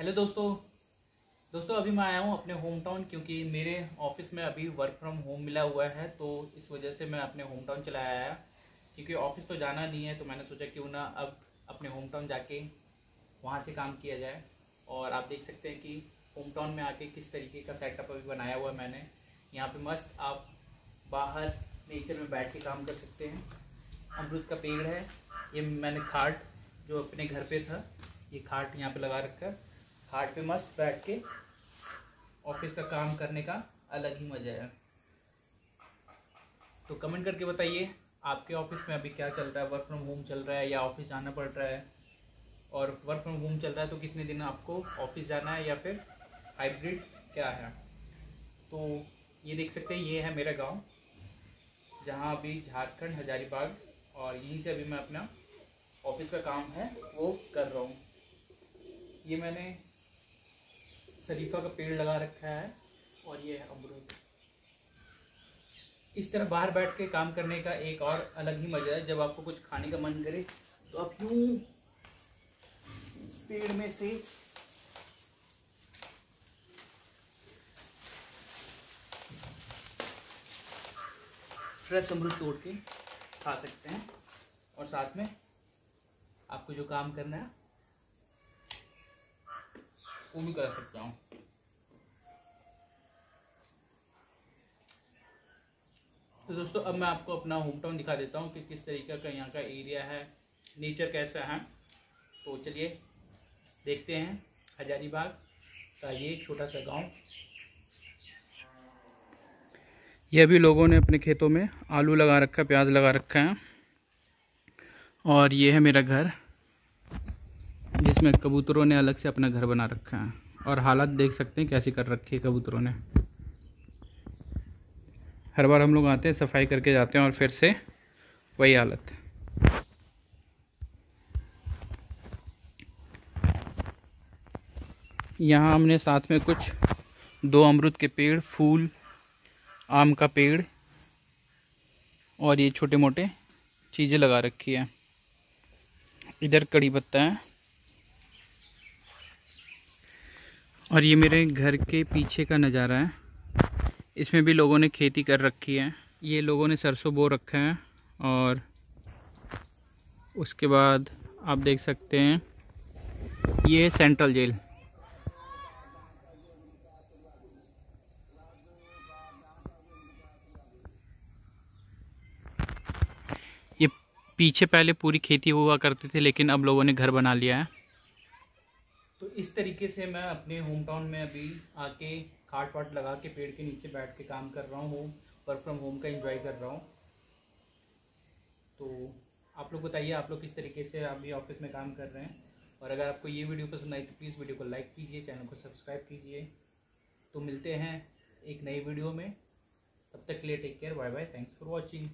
Hello दोस्तों। दोस्तों, अभी मैं आया हूँ अपने होम टाउन क्योंकि मेरे ऑफ़िस में अभी वर्क फ्रॉम होम मिला हुआ है तो इस वजह से मैं अपने होम टाउन चला आया। क्योंकि ऑफ़िस तो जाना नहीं है तो मैंने सोचा क्यों ना अब अपने होम टाउन जाके वहाँ से काम किया जाए। और आप देख सकते हैं कि होम टाउन में आके किस तरीके का सेटअप अभी बनाया हुआ है मैंने। यहाँ पे मस्त आप बाहर नेचर में बैठ के काम कर सकते हैं। अमरूद का पेड़ है। ये मैंने खाट जो अपने घर पे था, ये खाट यहाँ पे लगा रखा है। खाट पे मस्त बैठ के ऑफ़िस का काम करने का अलग ही मज़ा है। तो कमेंट करके बताइए, आपके ऑफ़िस में अभी क्या चल रहा है? वर्क फ्रॉम होम चल रहा है या ऑफ़िस जाना पड़ रहा है? और वर्क फ्रॉम होम चल रहा है तो कितने दिन आपको ऑफ़िस जाना है या फिर हाइब्रिड क्या है? तो ये देख सकते हैं, ये है मेरा गाँव, जहाँ अभी झारखंड, हजारीबाग और यहीं से अभी मैं अपना ऑफ़िस का काम है, वो कर रहा हूँ। ये मैंने शरीफा का पेड़ लगा रखा है और ये है अमरूद। इस तरह बाहर बैठ के काम करने का एक और अलग ही मज़ा है। जब आपको कुछ खाने का मन करे तो आप यूँ पेड़ में से फ्रेश अमरूद तोड़ के खा सकते हैं। और साथ में आपको जो काम करना है वो भी कर सकता हूँ। तो दोस्तों, अब मैं आपको अपना होम टाउन दिखा देता हूँ कि किस तरीके का यहाँ का एरिया है नेचर कैसा है। तो चलिए, देखते हैं हजारीबाग का ये छोटा सा गाँव। ये भी लोगों ने अपने खेतों में आलू लगा रखा है, प्याज लगा रखा है। और ये है मेरा घर। जिसमें कबूतरों ने अलग से अपना घर बना रखा है। और हालत देख सकते हैं कैसी कर रखी है कबूतरों ने। हर बार हम लोग आते हैं, सफ़ाई करके जाते हैं और फिर से वही हालत। यहाँ हमने साथ में कुछ, दो अमरुद के पेड़, फूल, आम का पेड़ और ये छोटे मोटे चीज़ें लगा रखी है। इधर कड़ी पत्ता है। और ये मेरे घर के पीछे का नज़ारा है। इसमें भी लोगों ने खेती कर रखी है। ये लोगों ने सरसों बो रखा है और उसके बाद आप देख सकते हैं, ये सेंट्रल जेल। ये पीछे पहले पूरी खेती हुआ करते थे, लेकिन अब लोगों ने घर बना लिया है। तो इस तरीके से मैं अपने होम टाउन में अभी आके खाट वाट लगा के पेड़ के नीचे बैठ के काम कर रहा हूँ वर्क फ्रॉम होम का एंजॉय कर रहा हूँ। तो आप लोग बताइए, आप लोग किस तरीके से अभी ऑफ़िस में काम कर रहे हैं? और अगर आपको ये वीडियो पसंद आई तो प्लीज़ वीडियो को लाइक कीजिए चैनल को सब्सक्राइब कीजिए। तो मिलते हैं एक नई वीडियो में। तब तक के लिए take care bye bye thanks for watching